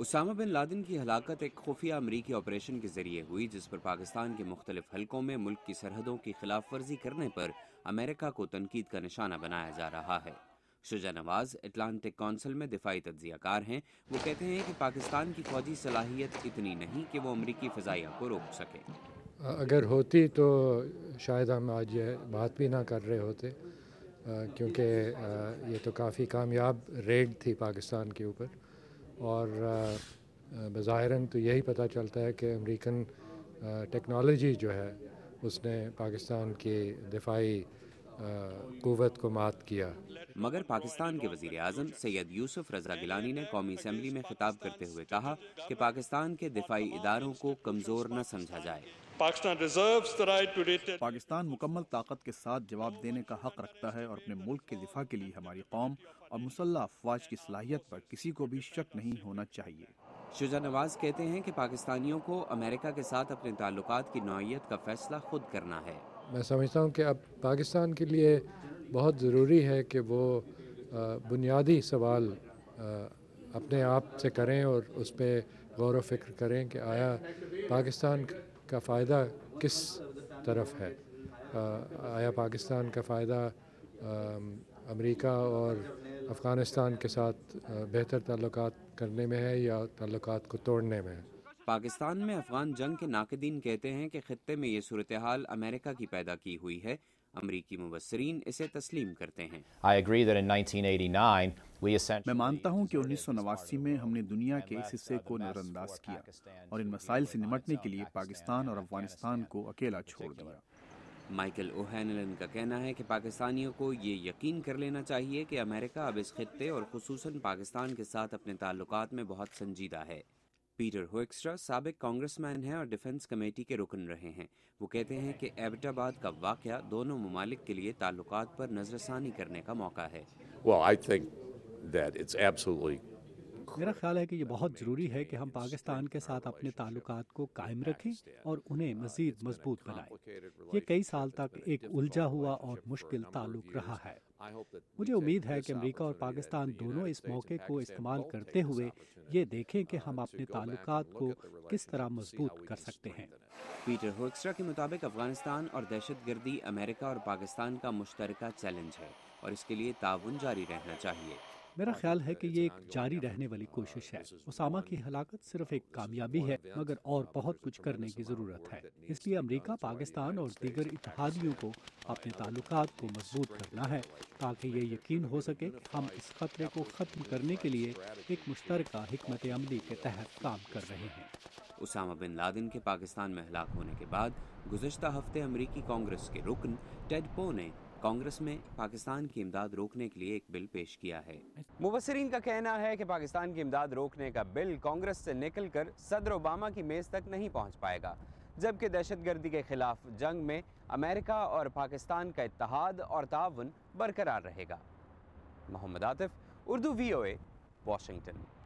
Usama bin Laden کی ہلاکت ایک خفیہ امریکی آپریشن کے ذریعے ہوئی، جس پر پاکستان کے مختلف حلقوں میں ملک کی سرحدوں کی خلاف ورزی کرنے پر امریکہ کو تنقید کا نشانہ بنایا جا رہا ہے۔ شجا نواز، اٹلانٹک کونسل میں دفاعی تجزیہ کار ہیں۔ وہ کہتے ہیں کہ پاکستان کی فوجی صلاحیت اتنی نہیں کہ وہ امریکی فضائیہ کو روک سکے۔ اگر ہوتی تو شاید ہم آج یہ بات بھی نہ کر رہے ہوتے کیونکہ یہ تو کافی کامیاب ریڈ تھی پاکستان کے اوپر۔ اور بظاہراً تو یہی پتہ چلتا ہے کہ امریکن ٹیکنالوجی جو ہے، اس نے پاکستان کی دفاعی قوت کو مات کیا۔ مگر پاکستان کے وزیر اعظم سید یوسف رضا گلانی نے قومی اسمبلی میں خطاب کرتے ہوئے کہا کہ پاکستان کے دفاعی اداروں کو کمزور نہ سمجھا جائے۔ پاکستان مکمل طاقت کے ساتھ جواب دینے کا حق رکھتا ہے اور اپنے ملک کے دفاع کے لیے ہماری قوم اور مسلح افواج کی صلاحیت پر کسی کو بھی شک نہیں ہونا چاہیے۔ شجا نواز کہتے ہیں کہ پاکستانیوں کو امریکہ کے ساتھ اپنے تعلقات کی نوعیت کا فیصلہ خود کرنا ہے۔ میں سمجھتا ہوں کہ اب پاکستان کے لیے بہت ضروری ہے کہ وہ بنیادی سوال اپنے آپ سے کریں اور اس پہ غور و فکر کریں کہ آیا پاکستان کا فائدہ کس طرف ہے؟ آیا پاکستان کا فائدہ امریکہ اور افغانستان کے ساتھ بہتر تعلقات کرنے میں ہے یا تعلقات کو توڑنے میں ہے؟ پاکستان میں افغان جنگ کے ناقدین کہتے ہیں کہ خطے میں یہ صورتحال امریکہ کی پیدا کی ہوئی ہے۔ امریکی مبصرین اسے تسلیم کرتے ہیں۔ میں مانتا ہوں کہ انیس سو نواسی میں ہم نے دنیا کے اس حصے کو نظر انداز کیا اور ان مسائل سے نمٹنے کے لیے پاکستان اور افغانستان کو اکیلا چھوڑ دیا۔ مائیکل اوہینلن کا کہنا ہے کہ پاکستانیوں کو یہ یقین کر لینا چاہیے کہ امریکہ اب اس خطے اور خصوصاً پاکستان کے ساتھ اپنے تعلقات میں بہت سنجیدہ ہے۔ پیٹر ہوئکسٹرا سابق کانگریس مین ہیں اور ڈیفنس کمیٹی کے رکن رہے ہیں۔ وہ کہتے ہیں کہ ایبٹ آباد کا واقعہ دونوں ممالک کے لیے تعلقات پر نظر ثانی کرنے کا موقع ہے۔ میرا خیال ہے کہ یہ بہت ضروری ہے کہ ہم پاکستان کے ساتھ اپنے تعلقات کو قائم رکھیں اور انہیں مزید مضبوط بنائیں۔ یہ کئی سال تک ایک الجھا ہوا اور مشکل تعلق رہا ہے۔ مجھے امید ہے کہ امریکہ اور پاکستان دونوں اس موقع کو استعمال کرتے ہوئے یہ دیکھیں کہ ہم اپنے تعلقات کو کس طرح مضبوط کر سکتے ہیں۔ پیٹر ہوکسٹرا کے مطابق افغانستان اور دہشت گردی امریکہ اور پاکستان کا مشترکہ چیلنج ہے اور اس کے لیے تعاون جاری رہنا چاہیے۔ میرا خیال ہے کہ یہ ایک جاری رہنے والی کوشش ہے۔ اسامہ کی ہلاکت صرف ایک کامیابی ہے مگر اور بہت کچھ کرنے کی ضرورت ہے۔ اس لیے امریکہ پاکستان اور دیگر اتحادیوں کو اپنے تعلقات کو مضبوط کرنا ہے تاکہ یہ یقین ہو سکے کہ ہم اس خطرے کو ختم کرنے کے لیے ایک مشترکہ حکمت عملی کے تحت کام کر رہے ہیں۔ اسامہ بن لادن کے پاکستان میں ہلاک ہونے کے بعد گزشتہ ہفتے امریکی کانگریس کے رکن ٹیڈ پو نے کانگریس میں پاکستان کی امداد روکنے کے لیے ایک بل پیش کیا ہے۔ مبصرین کا کہنا ہے کہ پاکستان کی امداد روکنے کا بل کانگریس سے نکل کر صدر اوباما کی میز تک نہیں پہنچ پائے گا، جبکہ دہشت گردی کے خلاف جنگ میں امریکہ اور پاکستان کا اتحاد اور تعاون برقرار رہے گا۔ Muhammad Atif, Urdu V O A, Washington.